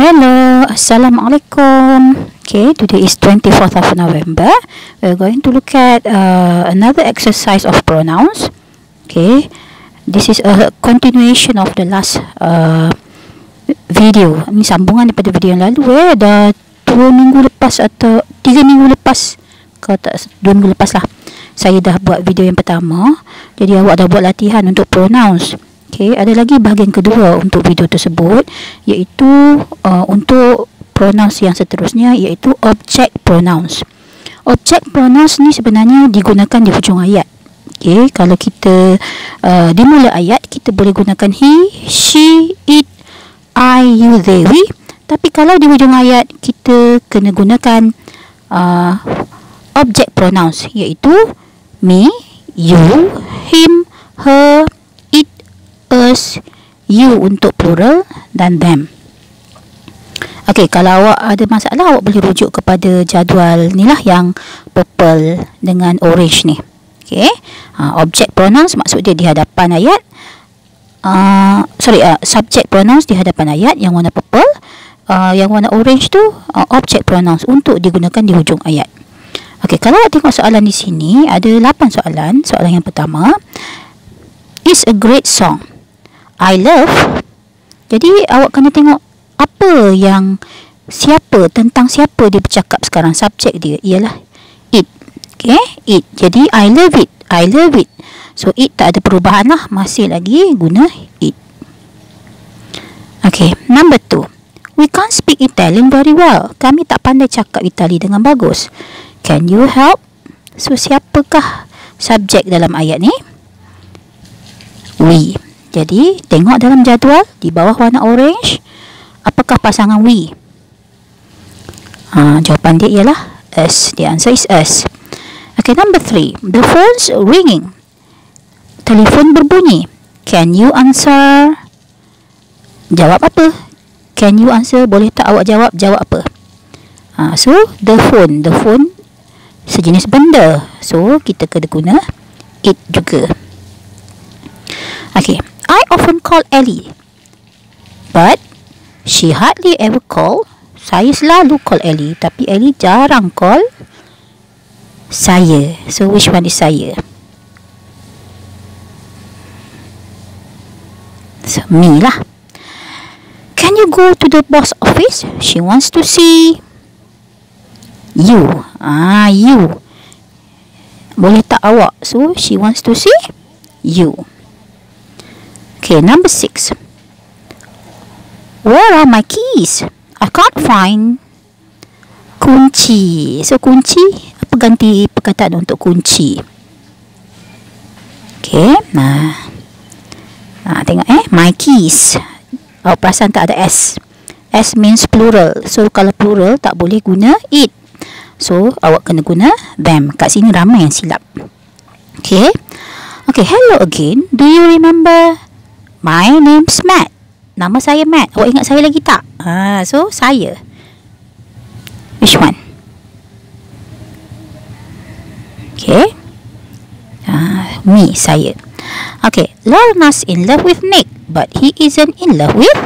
Hello, Assalamualaikum. Okay, today is 24th of November. We're going to look at uh, another exercise of pronouns. Okay, this is a continuation of the last uh, video. Ini sambungan daripada video yang lalu. Eh, dah dua minggu lepas atau tiga minggu lepas. Kalau tak dua minggu lepas lah. Saya dah buat video yang pertama. Jadi awak dah buat latihan untuk pronouns. Okey, ada lagi bahagian kedua untuk video tersebut iaitu uh, untuk pronouns yang seterusnya iaitu object pronouns. Object pronouns ni sebenarnya digunakan di hujung ayat. Okey, kalau kita uh, di mula ayat kita boleh gunakan he, she, it, I, you, they, we. Tapi kalau di hujung ayat kita kena gunakan uh, object pronouns iaitu me, you, him, her, us, you untuk plural dan them. Okey, kalau awak ada masalah awak boleh rujuk kepada jadual ni lah yang purple dengan orange ni. Okey. Uh, object pronouns maksud dia di hadapan ayat. Uh, sorry, uh, subject pronouns di hadapan ayat yang warna purple. Uh, yang warna orange tu uh, object pronouns untuk digunakan di hujung ayat. Okey, kalau awak tengok soalan di sini ada 8 soalan. Soalan yang pertama, is a great song. I love. Jadi awak kena tengok apa yang siapa tentang siapa dia bercakap sekarang subjek dia ialah it. Okay, it. Jadi I love it. I love it. So it tak ada perubahan lah masih lagi guna it. Okay, number two. We can't speak Italian very well. Kami tak pandai cakap Itali dengan bagus. Can you help? So siapakah subjek dalam ayat ni? We. Jadi, tengok dalam jadual di bawah warna orange, apakah pasangan we? Ha, jawapan dia ialah S. The answer is S. Okay, number three. The phone's ringing. Telefon berbunyi. Can you answer? Jawab apa? Can you answer? Boleh tak awak jawab? Jawab apa? Ha, so, the phone. The phone sejenis benda. So, kita kena guna it juga. Okay. I often call Ellie. But she hardly ever call. Saya selalu call Ellie. Tapi Ellie jarang call saya. So which one is saya? So me lah. Can you go to the boss office? She wants to see you. Ah, you. Boleh tak awak? So she wants to see you. Okay, number six. Where are my keys? I can't find kunci. So, kunci, apa ganti perkataan untuk kunci? Okay, nah. Nah, tengok eh, my keys. Awak perasan tak ada S. S means plural. So, kalau plural, tak boleh guna it. So, awak kena guna them. Kat sini ramai yang silap. Okay. Okay, hello again. Do you remember My name's Matt. Nama saya Matt. Awak ingat saya lagi tak? Ha, so saya. Which one? Okay. Uh, me, saya. Okay. Lorna's in love with Nick. But he isn't in love with...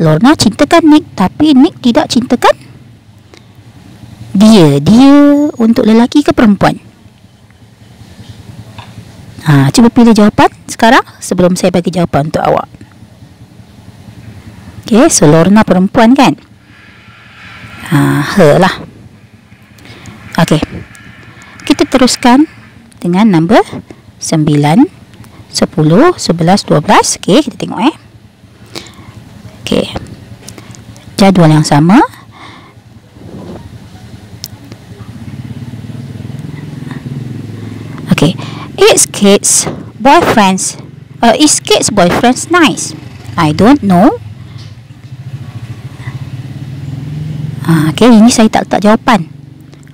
Lorna cintakan Nick. Tapi Nick tidak cintakan... Dia. Dia untuk lelaki ke perempuan? Ha, cuba pilih jawapan sekarang sebelum saya bagi jawapan untuk awak. Okey, so Lorna perempuan kan? Ha, her lah. Okey. Kita teruskan dengan nombor 9, 10, 11, 12. Okey, kita tengok eh. Okey. Jadual yang sama. Okey. Kids boyfriends uh, is kids boyfriends nice? I don't know. Ah, okay, ini saya tak letak jawapan.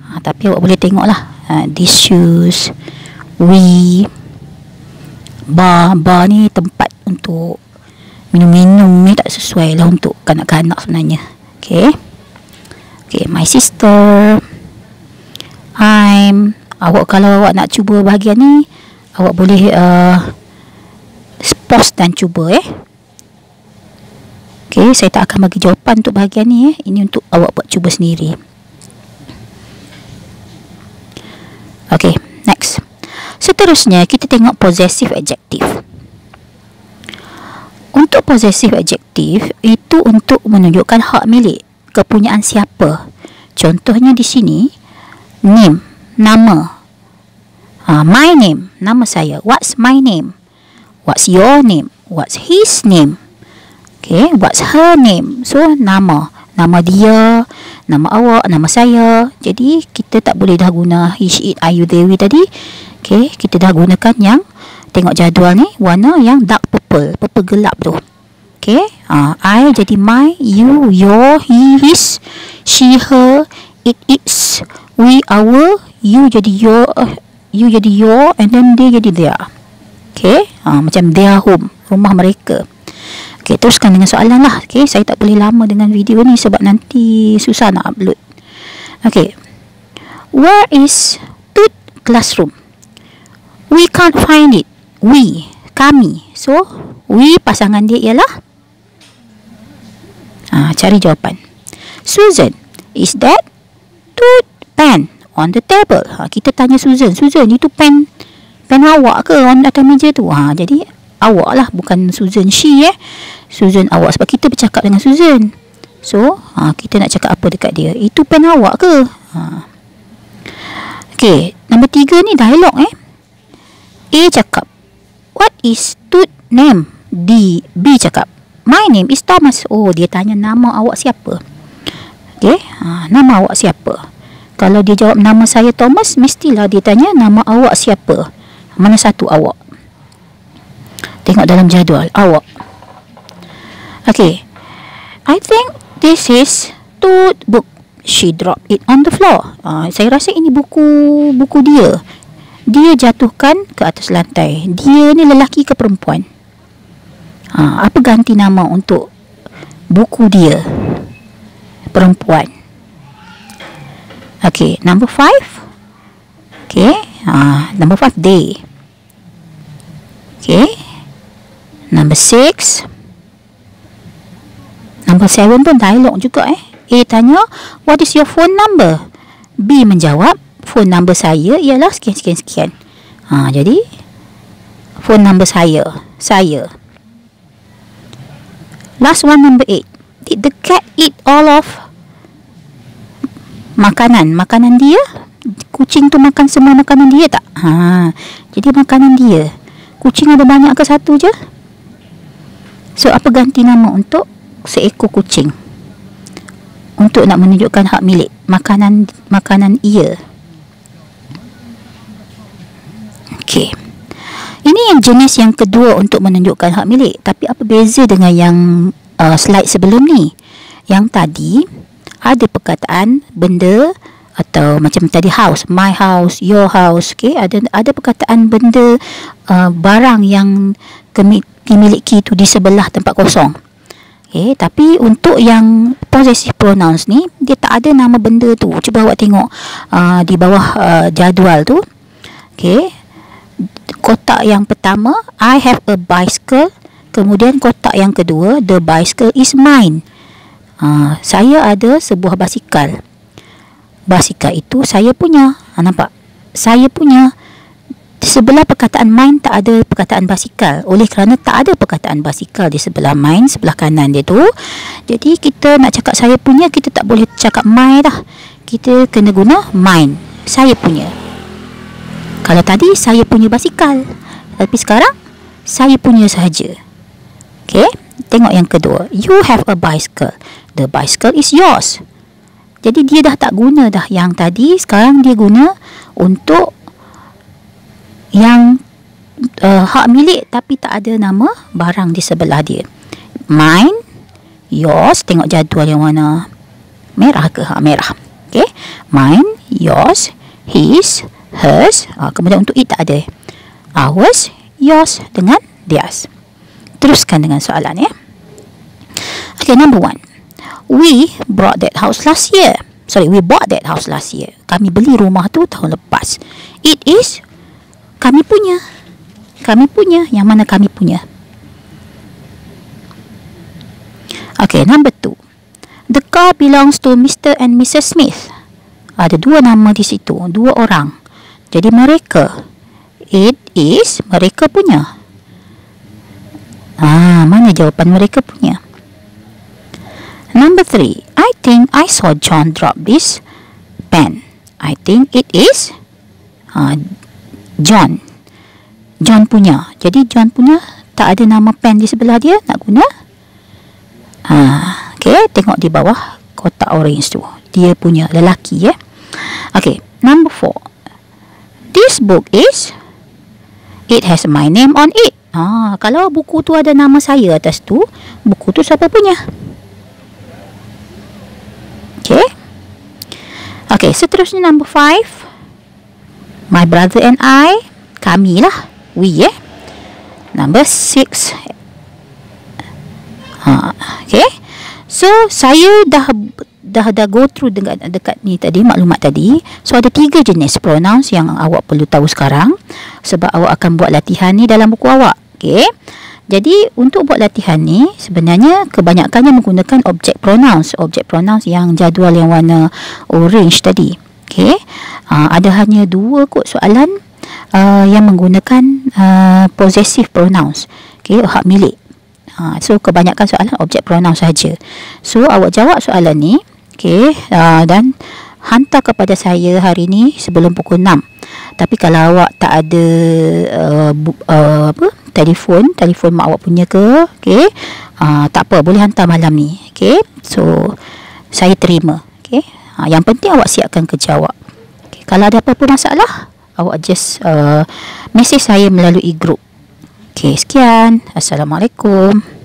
Ah, tapi awak boleh tengoklah. Ah, these shoes, we, bar, bar ni tempat untuk minum-minum ni tak sesuai lah untuk kanak-kanak sebenarnya. Okay. Okay, my sister. I'm. Awak kalau awak nak cuba bahagian ni, awak boleh uh, pause dan cuba eh Okey, saya tak akan bagi jawapan untuk bahagian ni eh. Ini untuk awak buat cuba sendiri. Okey, next. Seterusnya kita tengok possessive adjective. Untuk possessive adjective itu untuk menunjukkan hak milik, kepunyaan siapa. Contohnya di sini name, nama. Uh, my name, nama saya. What's my name? What's your name? What's his name? Okay, what's her name? So, nama. Nama dia, nama awak, nama saya. Jadi, kita tak boleh dah guna he, she, it, I, you, they, we tadi. Okay, kita dah gunakan yang tengok jadual ni. Warna yang dark purple. Purple gelap tu. Okay, uh, I jadi my, you, your, he, his, she, her, it, its, we, our, you jadi your, uh, you jadi your, and then they jadi their. Okay, uh, macam their home, rumah mereka. Okey, teruskan dengan soalan lah. Okey, saya tak boleh lama dengan video ni sebab nanti susah nak upload. Okey. Where is tooth classroom? We can't find it. We, kami. So, we pasangan dia ialah? Ha, cari jawapan. Susan, is that tooth pen on the table? Ha, kita tanya Susan. Susan, itu pen pen awak ke on atas meja tu? Ha, jadi, awak lah bukan Susan she eh Susan awak sebab kita bercakap dengan Susan so ha, kita nak cakap apa dekat dia itu pen awak ke ha. ok nombor tiga ni dialog eh A cakap what is tooth name D B cakap my name is Thomas oh dia tanya nama awak siapa ok ha, nama awak siapa kalau dia jawab nama saya Thomas mestilah dia tanya nama awak siapa mana satu awak Tengok dalam jadual awak. Okay. I think this is tooth book. She dropped it on the floor. Uh, saya rasa ini buku buku dia. Dia jatuhkan ke atas lantai. Dia ni lelaki ke perempuan? Uh, apa ganti nama untuk buku dia? Perempuan. Okay, number five. Okay, uh, number five, day. Okay, Number six. Number seven pun dialog juga eh. A tanya, what is your phone number? B menjawab, phone number saya ialah sekian-sekian-sekian. Ha, jadi, phone number saya. Saya. Last one, number eight. Did the cat eat all of makanan? Makanan dia? Kucing tu makan semua makanan dia tak? Ha, jadi makanan dia. Kucing ada banyak ke satu je? So apa ganti nama untuk seekor kucing? Untuk nak menunjukkan hak milik makanan makanan ia. Okey. Ini yang jenis yang kedua untuk menunjukkan hak milik. Tapi apa beza dengan yang uh, slide sebelum ni? Yang tadi ada perkataan benda atau macam tadi house, my house, your house, okay? Ada ada perkataan benda uh, barang yang dimiliki itu di sebelah tempat kosong. Okay, tapi untuk yang possessive pronouns ni dia tak ada nama benda tu. Cuba awak tengok uh, di bawah uh, jadual tu. Okay, kotak yang pertama I have a bicycle. Kemudian kotak yang kedua the bicycle is mine. Uh, saya ada sebuah basikal. Basikal itu saya punya. Ha, nampak? Saya punya. Di sebelah perkataan mine tak ada perkataan basikal. Oleh kerana tak ada perkataan basikal di sebelah mine sebelah kanan dia tu jadi kita nak cakap saya punya kita tak boleh cakap mine dah. Kita kena guna mine saya punya. Kalau tadi saya punya basikal tapi sekarang saya punya sahaja. Okay, tengok yang kedua. You have a bicycle the bicycle is yours jadi dia dah tak guna dah yang tadi sekarang dia guna untuk yang uh, hak milik tapi tak ada nama barang di sebelah dia. Mine, yours, tengok jadual yang warna merah ke? Ha, merah. Okay. Mine, yours, his, hers. Ha, kemudian untuk it tak ada. Ours, yours dengan theirs. Teruskan dengan soalan ya. Okay, number one. We brought that house last year. Sorry, we bought that house last year. Kami beli rumah tu tahun lepas. It is kami punya. Kami punya. Yang mana kami punya? Okay, number two. The car belongs to Mr. and Mrs. Smith. Ada dua nama di situ, dua orang. Jadi mereka. It is mereka punya. Ah, mana jawapan mereka punya? Number three. I think I saw John drop this pen. I think it is uh, John. John punya. Jadi John punya tak ada nama pen di sebelah dia nak guna. Ah, okay, tengok di bawah kotak orange tu. Dia punya lelaki ya. Okay, number four. This book is It has my name on it. Ah, kalau buku tu ada nama saya atas tu, buku tu siapa punya? Okay. Okay, seterusnya number five. My brother and I. Kami lah. We, eh. Number six. Ha, okay. So, saya dah dah dah go through dengan dekat ni tadi maklumat tadi. So ada tiga jenis pronouns yang awak perlu tahu sekarang sebab awak akan buat latihan ni dalam buku awak. Okay. Jadi untuk buat latihan ni sebenarnya kebanyakannya menggunakan objek pronouns, objek pronouns yang jadual yang warna orange tadi. Okey. Uh, ada hanya dua kot soalan uh, yang menggunakan uh, possessive pronouns. Okey, hak milik. Uh, so kebanyakan soalan objek pronouns saja. So awak jawab soalan ni, okey, uh, dan hantar kepada saya hari ni sebelum pukul 6. Tapi kalau awak tak ada uh, bu, uh, apa telefon, telefon mak awak punya ke, okey. Uh, tak apa, boleh hantar malam ni. Okey. So saya terima. Okey. Uh, yang penting awak siapkan kerja awak. Okay. Kalau ada apa-apa masalah, awak just uh, message saya melalui grup. Okey, sekian. Assalamualaikum.